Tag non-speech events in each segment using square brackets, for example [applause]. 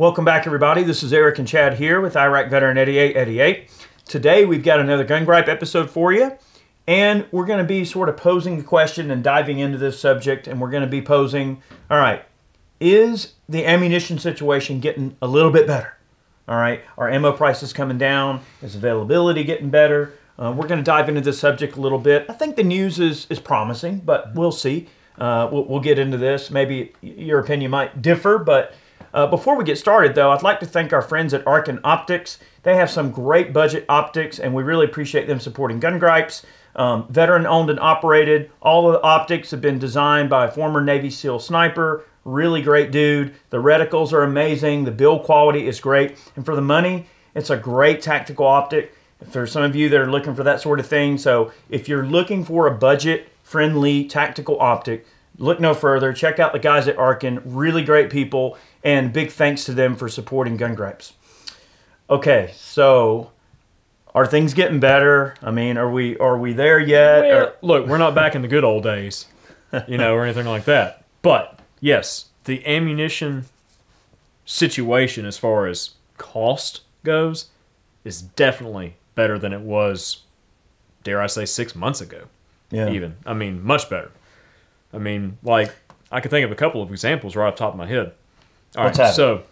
Welcome back, everybody. This is Eric and Chad here with Iraq Veteran 8888. Today, we've got another Gun Gripe episode for you, and we're going to be sort of posing the question and diving into this subject, and we're going to be posing, all right, is the ammunition situation getting a little bit better? All right, are ammo prices coming down? Is availability getting better? Uh, we're going to dive into this subject a little bit. I think the news is, is promising, but we'll see. Uh, we'll, we'll get into this. Maybe your opinion might differ, but uh, before we get started, though, I'd like to thank our friends at Arken Optics. They have some great budget optics, and we really appreciate them supporting Gun Gripes. Um, veteran owned and operated. All of the optics have been designed by a former Navy SEAL sniper. Really great dude. The reticles are amazing. The build quality is great. And for the money, it's a great tactical optic for some of you that are looking for that sort of thing. So if you're looking for a budget friendly tactical optic, look no further. Check out the guys at Arken. Really great people. And big thanks to them for supporting Gun Gripes. Okay, so are things getting better? I mean, are we are we there yet? Well, Or- look, we're not back in the good old days, you know, or anything like that. But yes, the ammunition situation as far as cost goes is definitely better than it was, dare I say, six months ago. yeah. Even, I mean, much better. I mean, like I could think of a couple of examples right off the top of my head. All right, have so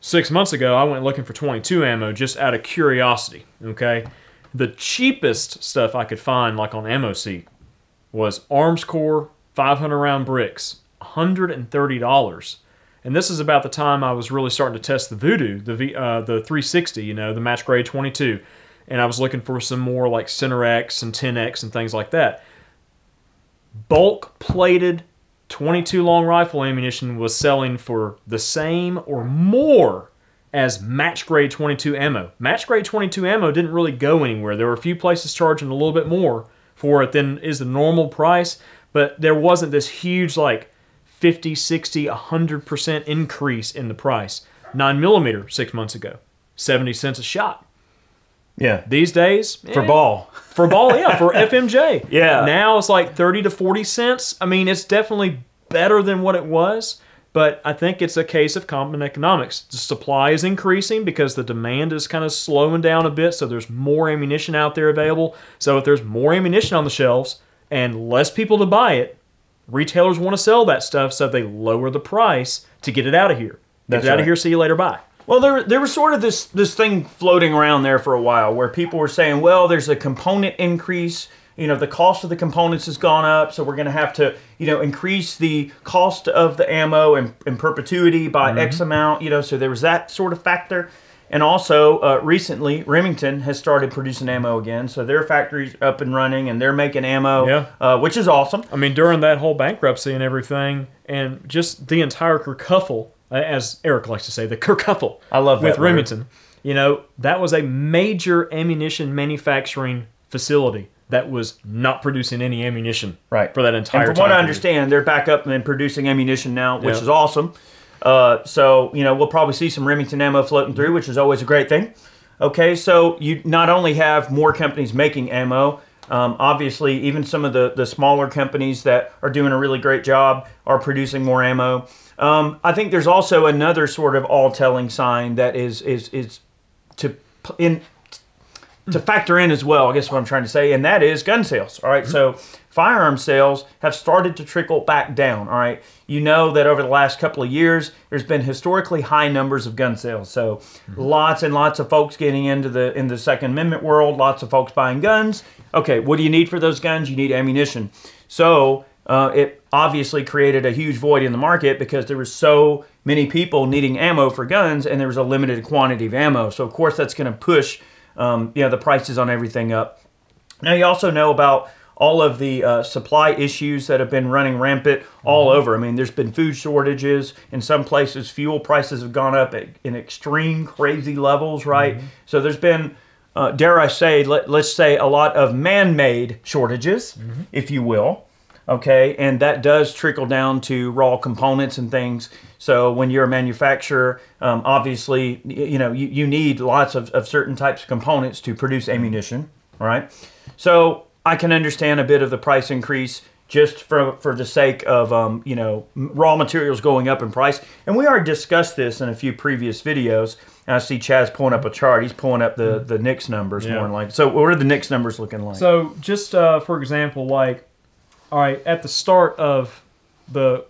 six months ago, I went looking for 22 ammo just out of curiosity. Okay, the cheapest stuff I could find, like on Ammo Seek, was Armscor 500 round bricks, $130. And this is about the time I was really starting to test the Vudoo, the v, uh, the 360, you know, the match grade 22, and I was looking for some more like Center X and 10X and things like that. Bulk plated 22 long rifle ammunition was selling for the same or more as match grade 22 ammo. Match grade 22 ammo didn't really go anywhere. There were a few places charging a little bit more for it than is the normal price, but there wasn't this huge like 50, 60, 100% increase in the price. 9 millimeter six months ago, 70 cents a shot. Yeah. These days, For eh, ball. for ball, yeah, for [laughs] FMJ. Yeah. Now it's like 30 to 40 cents. I mean, it's definitely better than what it was, but I think it's a case of common economics. The supply is increasing because the demand is kind of slowing down a bit, so there's more ammunition out there available. So if there's more ammunition on the shelves and less people to buy it, retailers want to sell that stuff, so they lower the price to get it out of here. Get That's it out right. of here, see you later, bye. Well, there, there was sort of this this thing floating around there for a while where people were saying, well, there's a component increase. You know, the cost of the components has gone up, so we're going to have to, you know, increase the cost of the ammo in, in perpetuity by X amount. You know, so there was that sort of factor. And also, uh, recently, Remington has started producing ammo again, so their factory's up and running, and they're making ammo, Yeah. uh, which is awesome. I mean, during that whole bankruptcy and everything, and just the entire kerfuffle, as Eric likes to say, the kerfuffle. I love that with word. Remington. You know, that was a major ammunition manufacturing facility that was not producing any ammunition Right. for that entire And from time. what I period. understand, they're back up and producing ammunition now, which Yeah. is awesome. Uh, so you know we'll probably see some Remington ammo floating through, which is always a great thing. Okay, so you not only have more companies making ammo, um, obviously even some of the the smaller companies that are doing a really great job are producing more ammo. Um, I think there's also another sort of all-telling sign that is is is to in to factor in as well, I guess what I'm trying to say, and that is gun sales. All right, so firearm sales have started to trickle back down. All right, you know that over the last couple of years, there's been historically high numbers of gun sales. So lots and lots of folks getting into the in the Second Amendment world, lots of folks buying guns. Okay, what do you need for those guns? You need ammunition. So uh, it obviously created a huge void in the market because there was so many people needing ammo for guns, and there was a limited quantity of ammo. So of course that's going to push um, you know the prices on everything up. Now you also know about all of the uh, supply issues that have been running rampant all over. I mean, there's been food shortages in some places. Fuel prices have gone up at, in extreme, crazy levels, right? So there's been, uh, dare I say, let, let's say, a lot of man-made shortages, if you will. Okay, and that does trickle down to raw components and things. So when you're a manufacturer, um, obviously, you know, you, you need lots of, of certain types of components to produce ammunition, right? So I can understand a bit of the price increase. just for for the sake of um, you know raw materials going up in price. And we already discussed this in a few previous videos. And I see Chaz pulling up a chart. He's pulling up the the NICS numbers Yeah. more than like. So what are the NICS numbers looking like? So just uh, for example, like, all right, at the start of the,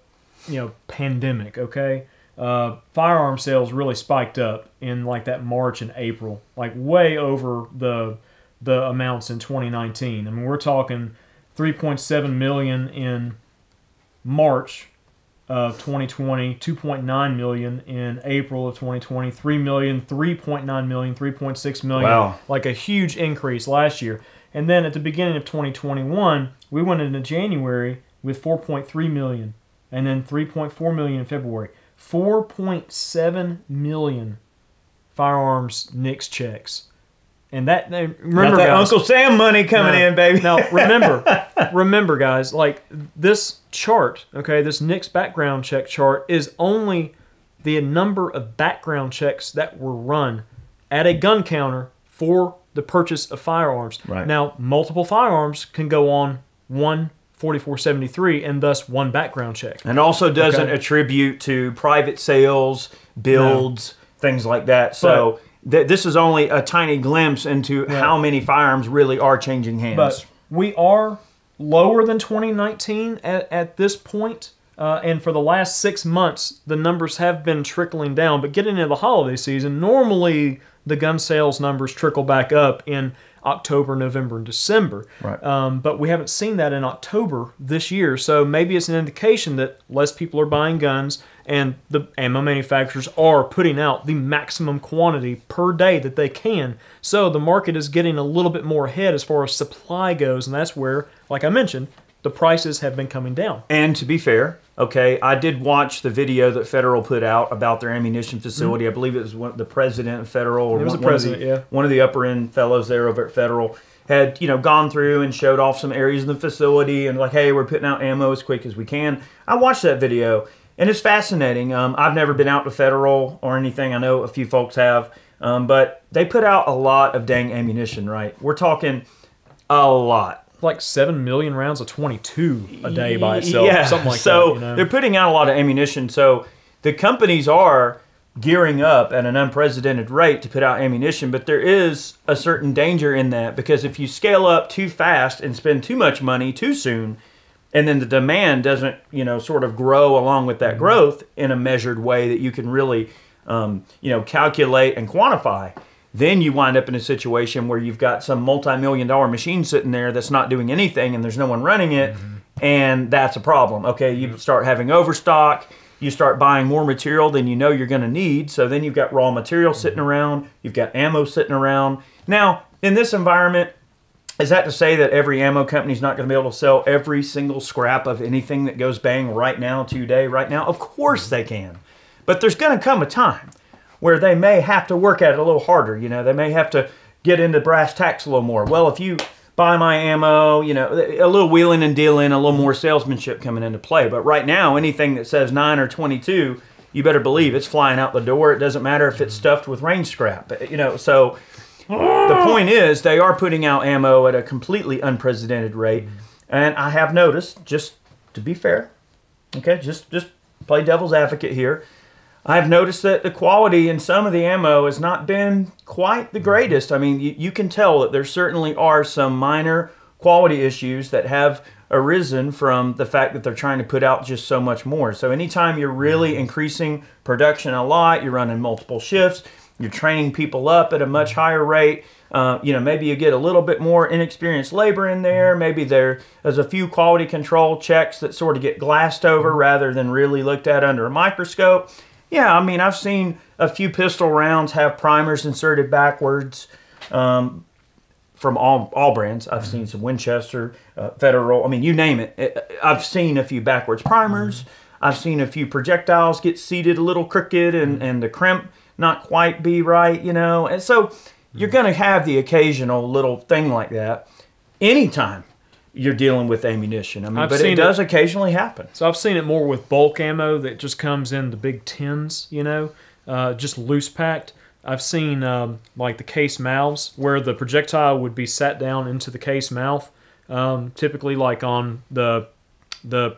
you know, pandemic, okay, uh, firearm sales really spiked up in like that March and April, like way over the the amounts in 2019. I mean, we're talking 3.7 million in March of 2020, 2.9 million in April of 2020, 3 million, 3.9 million, 3.6 million. Wow. Like a huge increase last year. And then at the beginning of 2021, we went into January with 4.3 million and then 3.4 million in February. 4.7 million firearms NICS checks. And that, they- remember, that guys, Uncle Sam money coming now- in, baby. Now [laughs] remember, remember, guys, like this chart, okay, this NICS background check chart is only the number of background checks that were run at a gun counter for the purchase of firearms. Right. Now, multiple firearms can go on one 4473 and thus one background check. and also doesn't Okay. attribute to private sales, builds, things like that. So th- this is only a tiny glimpse into how many firearms really are changing hands. But we are lower than 2019 at, at this point. Uh, and for the last six months, the numbers have been trickling down. But getting into the holiday season, normally the gun sales numbers trickle back up in October, November, and December. Right. Um, but we haven't seen that in October this year. So maybe it's an indication that less people are buying guns and the ammo manufacturers are putting out the maximum quantity per day that they can. So the market is getting a little bit more ahead as far as supply goes. And that's where, like I mentioned, the prices have been coming down. And to be fair, okay, I did watch the video that Federal put out about their ammunition facility. I believe it was one, the president of Federal, or. It was one, the one of president, yeah. one of the upper end fellows there over at Federal had you know gone through and showed off some areas in the facility and like, hey, we're putting out ammo as quick as we can. I watched that video and it's fascinating. Um, I've never been out to Federal or anything. I know a few folks have, um, but they put out a lot of dang ammunition. Right, we're talking a lot. Like 7 million rounds of 22 a day by itself. Yeah. Something like so that. You know? they're putting out a lot of ammunition. So the companies are gearing up at an unprecedented rate to put out ammunition, but there is a certain danger in that because if you scale up too fast and spend too much money too soon, and then the demand doesn't, you know, sort of grow along with Mm-hmm. that growth in a measured way that you can really, um, you know, calculate and quantify. Then you wind up in a situation where you've got some multi-million dollar machine sitting there that's not doing anything and there's no one running it, Mm-hmm. and that's a problem. Okay, you start having overstock, you start buying more material than you know you're going to need, so then you've got raw material sitting around, you've got ammo sitting around. Now, in this environment, is that to say that every ammo company is not going to be able to sell every single scrap of anything that goes bang right now, today, right now? Of course they can. But there's going to come a time where they may have to work at it a little harder. You know, they may have to get into brass tacks a little more. Well, if you buy my ammo, you know, a little wheeling and dealing, a little more salesmanship coming into play. But right now, anything that says 9 or 22, you better believe it's flying out the door. It doesn't matter if it's stuffed with range scrap. Eh, you know, so the point is they are putting out ammo at a completely unprecedented rate and i have noticed just to be fair okay just just play devil's advocate here i've noticed that the quality in some of the ammo has not been quite the greatest i mean you, you can tell that there certainly are some minor quality issues that have arisen from the fact that they're trying to put out just so much more so anytime you're really mm-hmm. increasing production a lot you're running multiple shifts you're training people up at a much higher rate. Uh, you know, maybe you get a little bit more inexperienced labor in there. Mm-hmm. Maybe there's a few quality control checks that sort of get glassed over mm-hmm. rather than really looked at under a microscope. Yeah, I mean, I've seen a few pistol rounds have primers inserted backwards um, from all all brands. I've seen some Winchester, uh, Federal. I mean, you name it. I've seen a few backwards primers. I've seen a few projectiles get seated a little crooked and, and the crimp not quite be right, you know. And so you're going to have the occasional little thing like that anytime you're dealing with ammunition. I mean, I've but it it- does occasionally happen. So I've seen it more with bulk ammo that just comes in the big tins, you know, uh, just loose packed. I've seen um, like the case mouths where the projectile would be sat down into the case mouth, um, typically like on the the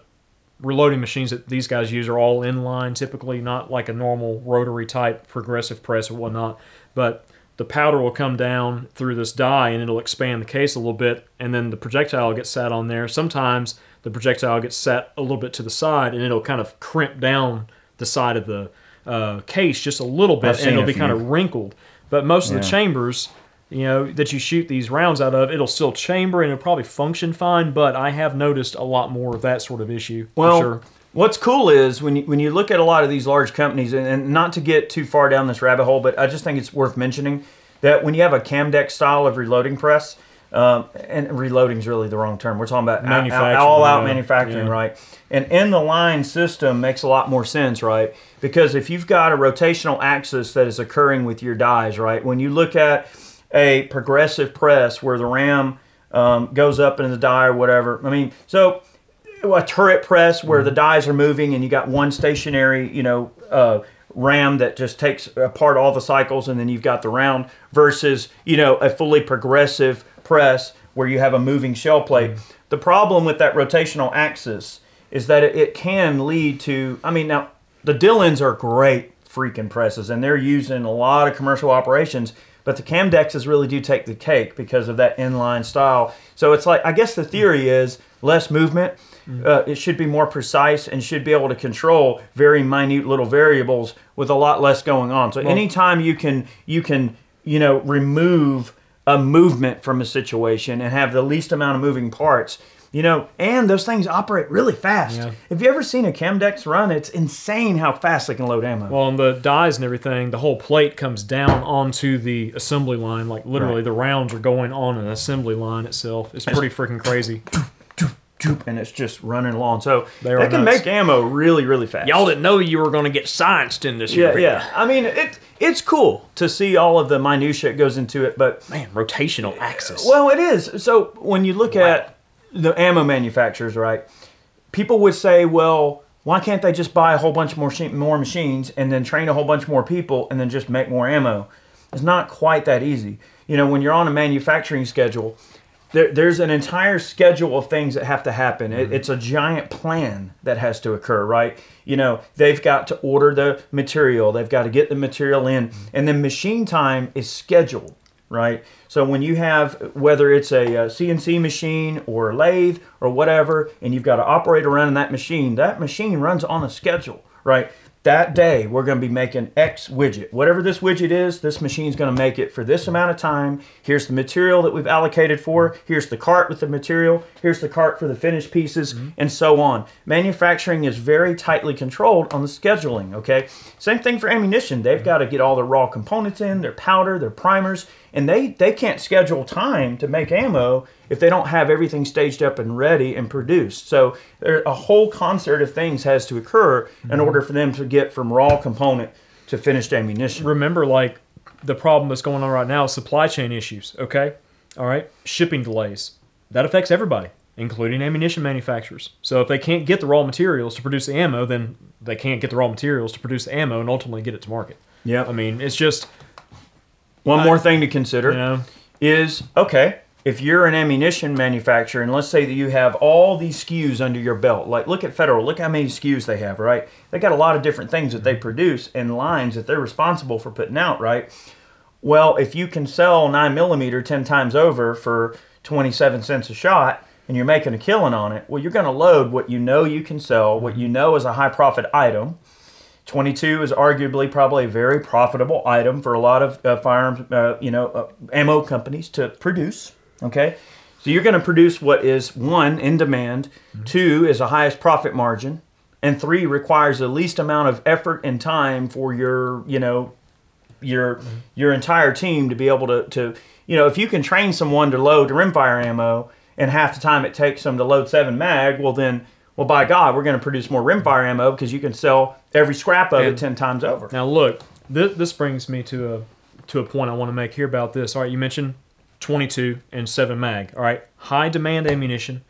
reloading machines that these guys use are all inline, typically not like a normal rotary type progressive press or whatnot. But the powder will come down through this die and it'll expand the case a little bit, and then the projectile gets sat on there. Sometimes the projectile gets set a little bit to the side and it'll kind of crimp down the side of the uh, case just a little bit, I've and it'll be kind of wrinkled. But most of the chambers, you know, that you shoot these rounds out of, it'll still chamber and it'll probably function fine. But I have noticed a lot more of that sort of issue. for Well, sure. What's cool is when you, when you look at a lot of these large companies, and, and not to get too far down this rabbit hole, but I just think it's worth mentioning that when you have a Camdex style of reloading press, um, and reloading is really the wrong term. We're talking about Manufacturing, all out yeah. manufacturing, Yeah. right? And in the line system makes a lot more sense, right? Because if you've got a rotational axis that is occurring with your dies, right? When you look at a progressive press where the ram um, goes up into the die or whatever, I mean, so a turret press where the dies are moving and you got one stationary, you know, uh, ram that just takes apart all the cycles and then you've got the round versus, you know, a fully progressive press where you have a moving shell plate. The problem with that rotational axis is that it, it can lead to, I mean, now the Dillons are great freaking presses and they're used in a lot of commercial operations, but the Camdexes really do take the cake because of that inline style. So it's like, I guess the theory is less movement. Uh, it should be more precise and should be able to control very minute little variables with a lot less going on. So anytime you can you can you know remove a movement from a situation and have the least amount of moving parts, you know, and those things operate really fast. Yeah. Have you ever seen a Camdex run? It's insane how fast they can load ammo. Well, on the dies and everything, the whole plate comes down onto the assembly line. Like literally, Right. the rounds are going on an assembly line itself. It's pretty freaking crazy. [laughs] and it's just running along. So They they, can nuts. make ammo really, really fast. Y'all didn't know you were going to get scienced in this. yeah, area. yeah. I mean, it it's cool to see all of the minutia that goes into it, but Man, rotational axis. well, it is. So when you look at the ammo manufacturers, right? People would say, well, why can't they just buy a whole bunch more more machines and then train a whole bunch more people and then just make more ammo? It's not quite that easy. You know, when you're on a manufacturing schedule, there, there's an entire schedule of things that have to happen. It, it's a giant plan that has to occur, right? You know, they've got to order the material, they've got to get the material in, and then machine time is scheduled, right? So when you have whether it's a, uh CNC machine or a lathe or whatever, and you've got to operate around in that machine, that machine runs on a schedule, right? That day we're going to be making X widget. Whatever this widget is, this machine's going to make it for this amount of time. Here's the material that we've allocated for. Here's the cart with the material. Here's the cart for the finished pieces, mm-hmm. and so on. Manufacturing is very tightly controlled on the scheduling. Okay, same thing for ammunition. They've mm-hmm. got to get all the raw components in, their powder, their primers, and they they can't schedule time to make ammo if they don't have everything staged up and ready and produced. So there, a whole concert of things has to occur in mm-hmm. order for them to get from raw component to finished ammunition. remember like the problem that's going on right now is supply chain issues okay all right shipping delays that affects everybody including ammunition manufacturers so if they can't get the raw materials to produce the ammo then they can't get the raw materials to produce the ammo and ultimately get it to market Yeah. i mean it's just One more thing to consider. you know is okay if you're an ammunition manufacturer and let's say that you have all these SKUs under your belt like look at federal look how many SKUs they have right? They got a lot of different things that they produce and lines that they're responsible for putting out right? Well if you can sell 9 millimeter 10 times over for 27 cents a shot and you're making a killing on it well you're going to load what you know you can sell what you know is a high profit item. 22 is arguably probably a very profitable item for a lot of uh, firearms, uh, you know, uh, ammo companies to produce. Okay, so you're going to produce what is one in demand, mm-hmm. two is the highest profit margin, and three requires the least amount of effort and time for your, you know, your mm-hmm. your entire team to be able to to you know if you can train someone to load rimfire ammo and half the time it takes them to load seven mag, well then. Well, by God, we're going to produce more rimfire ammo because you can sell every scrap of it ten times over. now look this, this brings me to a to a point i want to make here about this all right you mentioned 22 and 7 mag all right high demand ammunition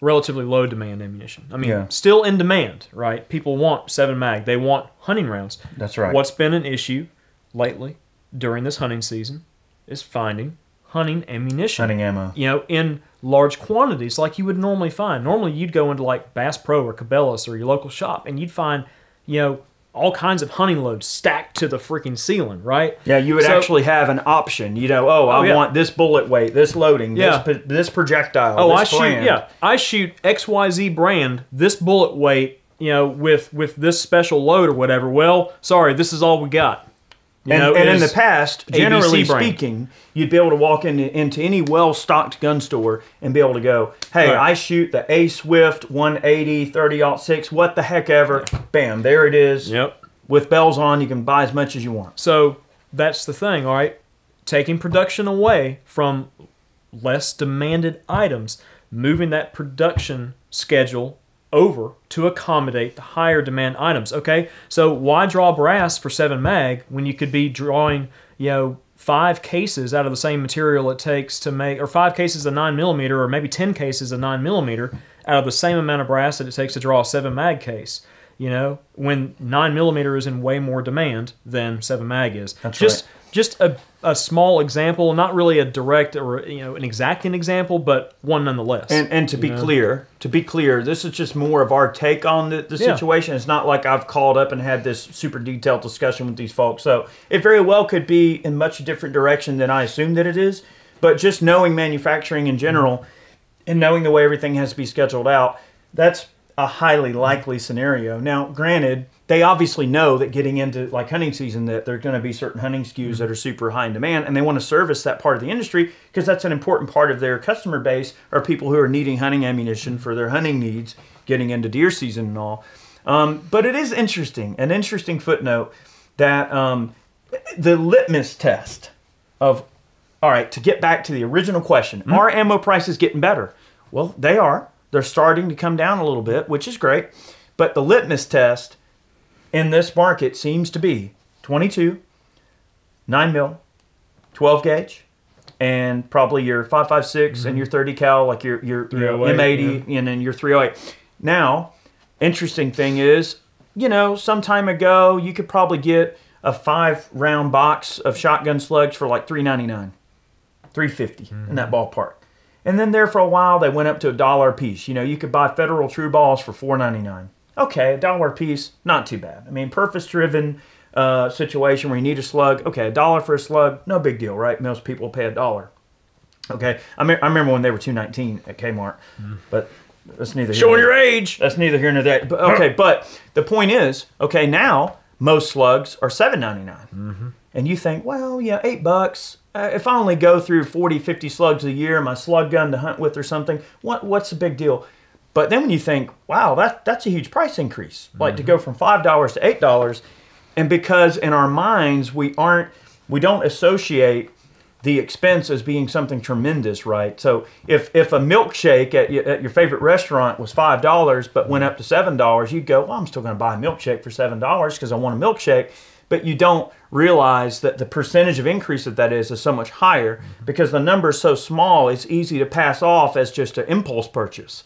relatively low demand ammunition i mean Yeah. still in demand right people want 7 mag they want hunting rounds That's right. What's been an issue lately during this hunting season is finding hunting ammunition. Hunting ammo. You know, in large quantities like you would normally find. Normally you'd go into like Bass Pro or Cabela's or your local shop and you'd find, you know, all kinds of hunting loads stacked to the freaking ceiling, right? Yeah, you would So- actually have an option. You know, oh, I oh, yeah. want this bullet weight, this loading, Yeah. this, this projectile. Oh, this I shoot. Yeah, I shoot XYZ brand. This bullet weight, you know, with with this special load or whatever. Well, sorry, this is all we got. You And, know, and in the past, generally speaking, you'd be able to walk into, into any well-stocked gun store and be able to go, "Hey, Right. I shoot the A Swift 180 30 6, what the heck ever." Bam, there it is. Yep. With bells on, you can buy as much as you want. So that's the thing, all right? Taking production away from less demanded items, moving that production schedule over to accommodate the higher demand items. Okay, so why draw brass for seven mag when you could be drawing, you know, five cases out of the same material it takes to make, or five cases of nine millimeter, or maybe ten cases of nine millimeter out of the same amount of brass that it takes to draw a seven mag case. You know, when nine millimeter is in way more demand than seven mag is. That's just right. Just a, a small example, not really a direct or you know an exacting example, but one nonetheless. And, and to be know? clear, to be clear, this is just more of our take on the, the Yeah. situation. It's not like I've called up and had this super detailed discussion with these folks. So it very well could be in much different direction than I assume that it is. But just knowing manufacturing in general and knowing the way everything has to be scheduled out, that's a highly likely scenario. Now, granted, they obviously know that getting into like hunting season that there are going to be certain hunting SKUs that are super high in demand and they want to service that part of the industry because that's an important part of their customer base are people who are needing hunting ammunition for their hunting needs getting into deer season and all. Um, but it is interesting, an interesting footnote that um, the litmus test of all right, to get back to the original question, are ammo prices getting better? Well, they are. They're starting to come down a little bit, which is great. But the litmus test in this market seems to be 22, 9 mil, 12 gauge, and probably your 556 and mm-hmm. your 30 cal, like your your, your M80 and then your 308. Now, interesting thing is, you know, some time ago you could probably get a five round box of shotgun slugs for like 399 350 in mm-hmm. that ballpark. And then there for a while they went up to a dollar a piece. You know, you could buy federal TruBalls for 4.99. Okay, a dollar a piece, not too bad. I mean, purpose driven uh, situation where you need a slug. Okay, a dollar for a slug, no big deal, right? Most people pay a dollar. Okay, I, me- I remember when they were 219 at Kmart, but that's neither here Showing nor- your age. that's neither here nor there. But, okay, but the point is, okay, now most slugs are seven ninety nine, and you think, well, yeah, eight bucks. Uh, if I only go through 40, 50 slugs a year, my slug gun to hunt with or something, what what's the big deal? But then when you think, wow, that that's a huge price increase, like to go mm-hmm. from five dollars to eight dollars, and because in our minds we aren't, we don't associate the expense as being something tremendous, right? So if if a milkshake at your, at your favorite restaurant was five dollars but went mm-hmm. up to seven dollars, you'd go, well, I'm still going to buy a milkshake for seven dollars because I want a milkshake. But you don't realize that the percentage of increase that that is is so much higher mm-hmm. because the number is so small. It's easy to pass off as just an impulse purchase.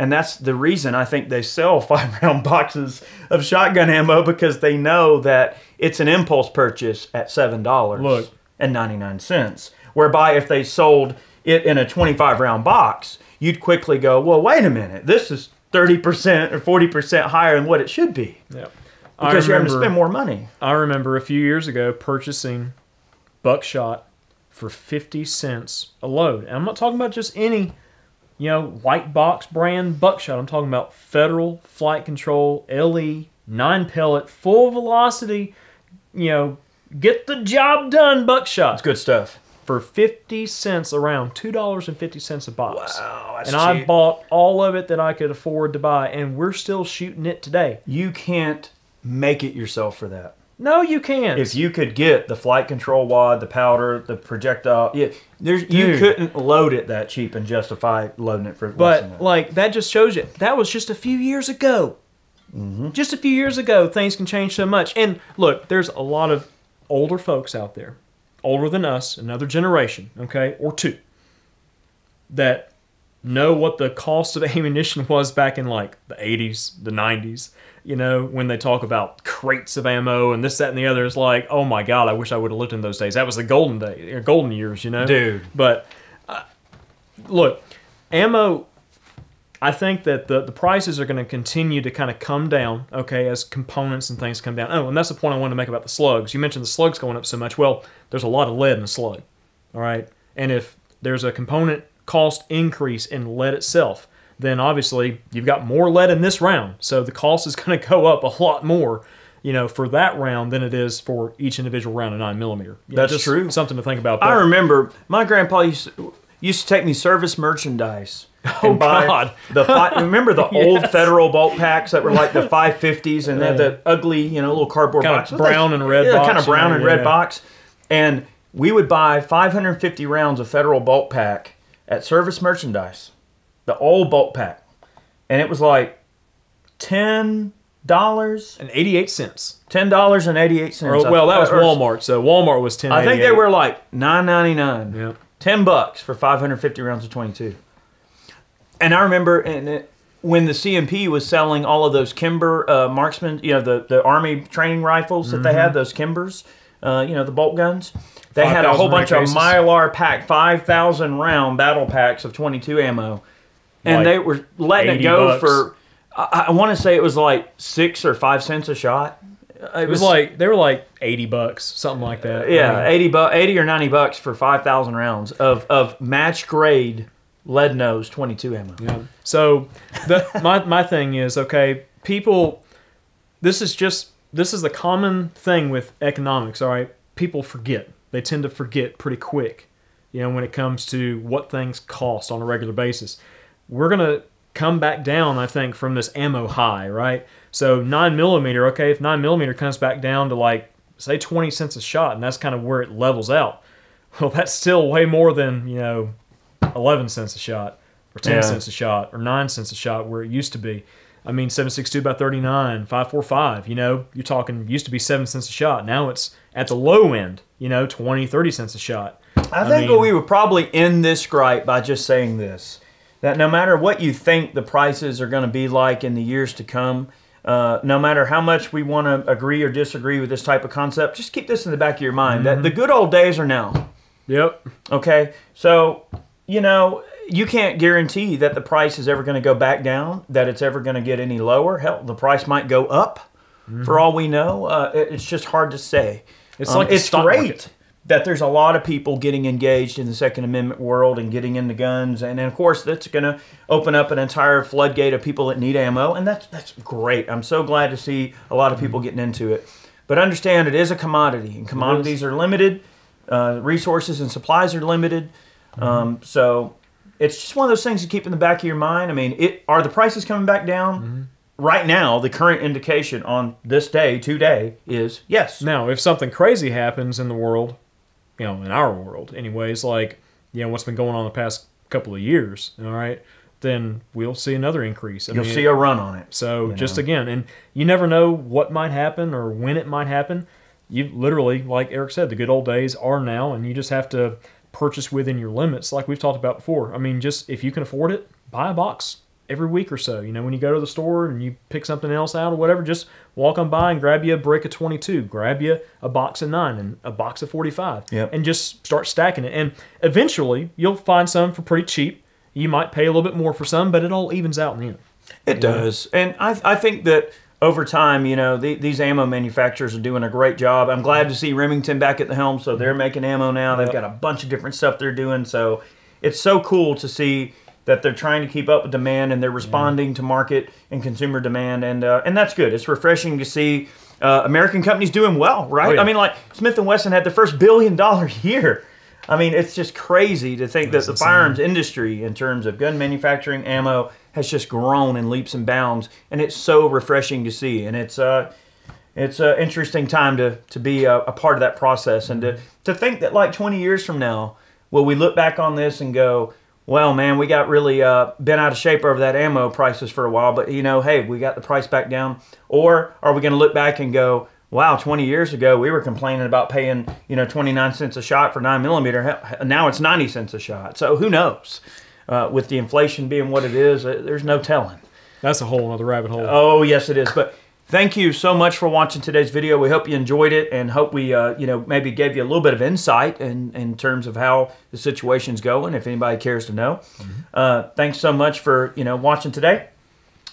And that's the reason I think they sell [laughs] five round boxes of shotgun ammo because they know that it's an impulse purchase at seven dollars Look. and 99 cents. Whereby if they sold it in a 25 round box, you'd quickly go, well, wait a minute, this is 30% or 40% higher than what it should be Yeah. because you're having to spend more money. I remember a few years ago purchasing buckshot for 50 cents a load. And I'm not talking about just any, you know, white box brand buckshot. I'm talking about Federal Flight Control LE 9 pellet full velocity, you know, get the job done buckshot It's good stuff. for 50 cents around $2.50 a box. Wow, that's and I bought all of it that I could afford to buy and we're still shooting it today. You can't make it yourself for that. No, you can't. If you could get the flight control wad, the powder, the projectile, yeah, there's you couldn't load it that cheap and justify loading it for But that. like that just shows you that was just a few years ago. Mm-hmm. Just a few years ago, things can change so much. And look, there's a lot of older folks out there, older than us, another generation, okay, or two, that know what the cost of [laughs] ammunition was back in like the 80s, the 90s. You know, when they talk about crates of ammo and this, that, and the other, it's like, oh my god, I wish I would have lived in those days. That was the golden day, or golden years, you know, Dude. But uh, look, ammo. I think that the, the prices are going to continue to kind of come down, okay, as components and things come down. Oh, and that's the point I wanted to make about the slugs. You mentioned the slugs going up so much. Well, there's a lot of lead in the slug, all right? And if there's a component cost increase in lead itself, then obviously you've got more lead in this round. So the cost is [laughs] going to go up a lot more, you know, for that round than it is for each individual round of 9 millimeter. You That's just true. Something to think about. I remember my grandpa used to, used to take me service merchandise. [laughs] Oh, and buy God. The fi- [laughs] remember the old Federal bulk packs that were like the 550s and they had the ugly, you know, little cardboard Kinda box. brown and red yeah, box, kind of brown yeah, and red box. And we would buy 550 rounds of Federal bulk pack at service merchandise, the old bulk pack, and it was like ten dollars, And 88 cents. ten dollars and eighty eight cents. Well, that was Walmart. So Walmart was 10. I think they were like nine ninety nine. Yeah. 10 bucks for 550 rounds of 22 and i remember and it, when the cmp was selling all of those kimber uh, marksman you know the, the army training rifles that they had those kimbers uh, you know the bolt guns they had a whole bunch of cases. mylar pack 5000 round battle packs of 22 ammo and Like they were letting it go bucks. for i, I want to say it was like six or five cents a shot it It was like, they were like 80 bucks, something like that. yeah, mean, 80 bu- 80 or 90 bucks for 5,000 rounds of, of match grade lead nose 22 ammo. Yeah. So the my my thing is okay. People, this is just this is the common thing with economics. All right, people forget. They tend to forget pretty quick. You know, when it comes to what things cost on a regular basis, we're gonna come back down. I think from this ammo high, right? So nine millimeter. Okay, if nine millimeter comes back down to like say twenty cents a shot, and that's kind of where it levels out. [laughs] Well, that's still way more than you know 11 cents a shot or 10 Yeah. cents a shot or 9 cents a shot where it used to be. I mean, 762 by 39, 545, you know, you're talking, used to be 7 cents a shot. Now it's at the low end, you know, 20, 30 cents a shot. I think mean- we would probably end this gripe by just saying this that no matter what you think the prices are going to be like in the years to come, uh, no matter how much we want to agree or disagree with this type of concept, just keep this in the back of your mind that the good old days are now. Yep. Okay, so you know you can't guarantee that the price is ever going to go back down, that it's ever going to get any lower. Hell, the price might go up, for all we know. Uh, it- it's just hard to say. It's Um, like it's great market. that there's a lot of people getting engaged in the Second Amendment world and getting into guns, and, of course that's going to open up an entire floodgate of people that need ammo, and that's that's great. I'm so glad to see a lot of people getting into it. But understand it is a commodity, and commodities are limited. Uh, resources and supplies are limited. Um, so it's just one of those things to keep in the back of your mind. I mean, it are the prices coming back down? Mm-hmm. Right now, the current indication on this day, today, is yes. Now, if something crazy happens in the world, you know, in our world, anyways, like, you know, what's been going on the past couple of years, all right, then we'll see another increase. I You'll mean, see a run on it. So just know. again, and you never know what might happen or when it might happen. You literally, like Eric said, the good old days are now, and you just have to purchase within your limits, like we've talked about before. I mean, just if you can afford it, buy a box every week or so. You know, when you go to the store and you pick something else out or whatever, just walk on by and grab you a brick of 22, grab you a box of 9 and a box of 45, Yep. and just start stacking it. And eventually, you'll find some for pretty cheap. You might pay a little bit more for some, but it all evens out in the end. It does, and I, I think that over time, you know, the, these ammo manufacturers are doing a great job. I'm glad to see Remington back at the helm, so they're making ammo now. They've got a bunch of different stuff they're doing, so it's so cool to see that they're trying to keep up with demand and they're responding to market and consumer demand, and uh, and that's good. It's refreshing to see uh, American companies doing well, right? Oh, yeah. I mean, like Smith and Wesson had their first billion dollar [laughs] year. I mean, it's just crazy to think that the insane. firearms industry, in terms of gun manufacturing, ammo, has just grown in leaps and bounds, and it's so refreshing to see. And it's uh, it's an interesting time to to be a, a part of that process, and to to think that like 20 years from now, will we look back on this and go, well, man, we got really uh, bent out of shape over that ammo prices for a while, but you know, hey, we got the price back down, or are we going to look back and go? Wow, 20 years ago we were complaining about paying, you know, 29 cents a shot for 9 millimeter. Now it's 90 cents a shot. So who knows? Uh, with the inflation being what it is, uh, there's no telling. That's a whole other rabbit hole. Oh, yes, it is. But thank you so much for watching today's video. We hope you enjoyed it and hope we, uh, you know, maybe gave you a little bit of insight in, in terms of how the situation's going, if anybody cares to know. Uh, thanks so much for, you know, watching today.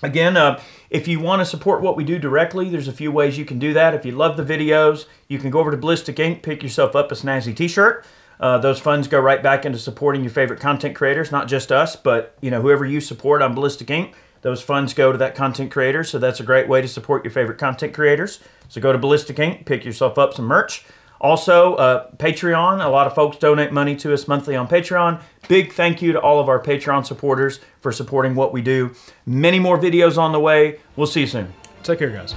Again, uh, if you want to support what we do directly, there's a few ways you can do that. If you love the videos, you can go over to Ballistic Ink, pick yourself up a snazzy t-shirt. Uh, those funds go right back into supporting your favorite content creators, not just us, but you know whoever you support on Ballistic Ink. Those funds go to that content creator, so that's a great way to support your favorite content creators. So go to Ballistic Ink, pick yourself up some merch. Also, uh, Patreon. A lot of folks donate money to us monthly on Patreon. Big thank you to all of our Patreon supporters for supporting what we do. Many more videos on the way. We'll see you soon. Take care, guys.